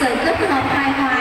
sự kết hợp hài hòa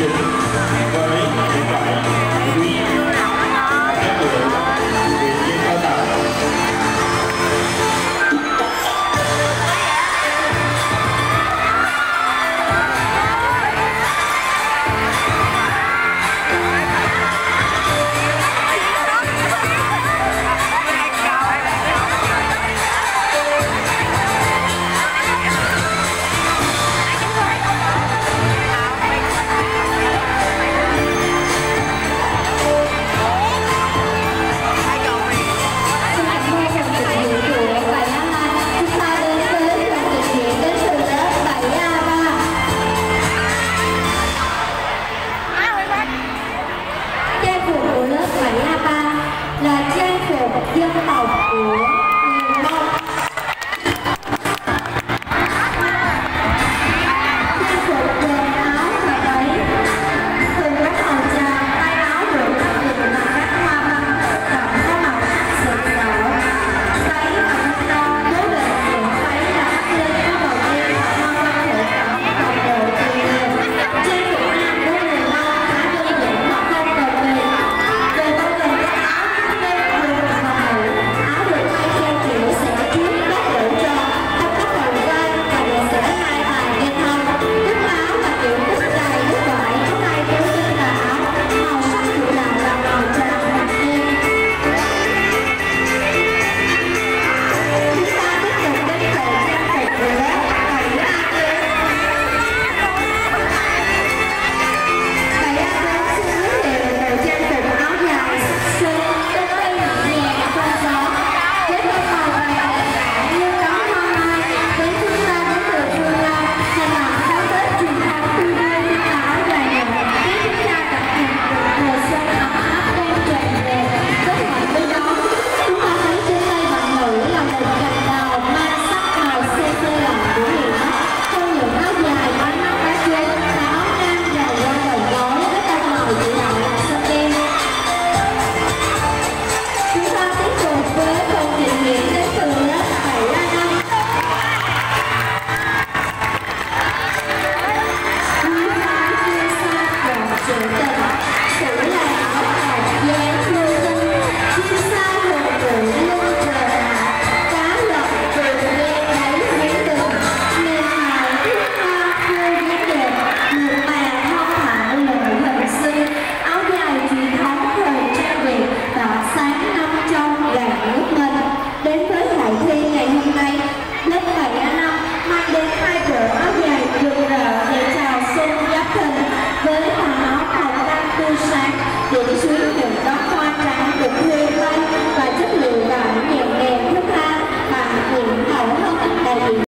Obrigado. Gracias.